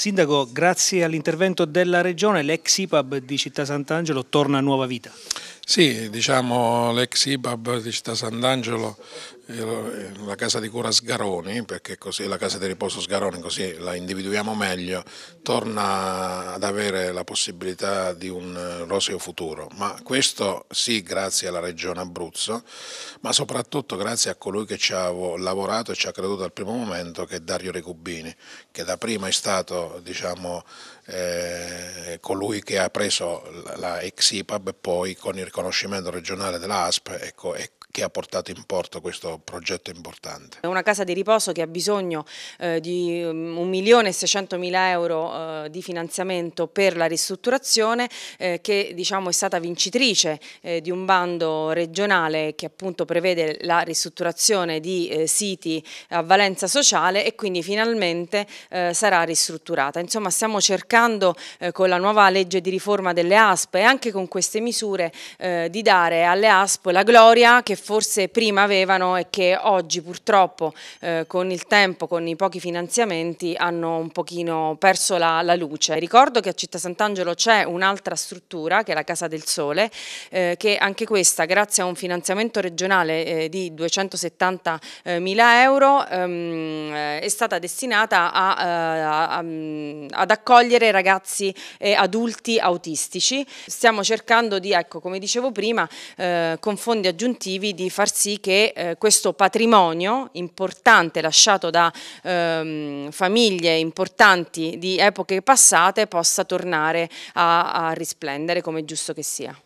Sindaco, grazie all'intervento della Regione l'ex IPAB di Città Sant'Angelo torna a nuova vita. Sì, diciamo l'ex IPAB di Città Sant'Angelo la casa di cura Sgaroni, perché così la casa di riposo Sgaroni, così la individuiamo meglio, torna ad avere la possibilità di un roseo futuro. Ma questo sì grazie alla Regione Abruzzo, ma soprattutto grazie a colui che ci ha lavorato e ci ha creduto al primo momento, che è Dario Recubini, che da prima è stato diciamo, eh, colui che ha preso la ex IPAB e poi con il riconoscimento regionale della ASP ecco, è che ha portato in porto questo progetto importante. È una casa di riposo che ha bisogno eh, di 1.600.000 mm, euro eh, di finanziamento per la ristrutturazione eh, che diciamo, è stata vincitrice eh, di un bando regionale che appunto prevede la ristrutturazione di eh, siti a valenza sociale e quindi finalmente eh, sarà ristrutturata. Insomma stiamo cercando con la nuova legge di riforma delle ASP e anche con queste misure di dare alle ASP la gloria che forse prima avevano e che oggi purtroppo eh, con il tempo, con i pochi finanziamenti hanno un pochino perso la, la luce. Ricordo che a Città Sant'Angelo c'è un'altra struttura che è la Casa del Sole eh, che anche questa grazie a un finanziamento regionale eh, di 270 eh, mila euro ehm, è stata destinata a, eh, a, a, ad accogliere ragazzi e adulti autistici. Stiamo cercando di, ecco, come dicevo prima, eh, con fondi aggiuntivi di far sì che eh, questo patrimonio importante lasciato da ehm, famiglie importanti di epoche passate possa tornare a, a risplendere come è giusto che sia.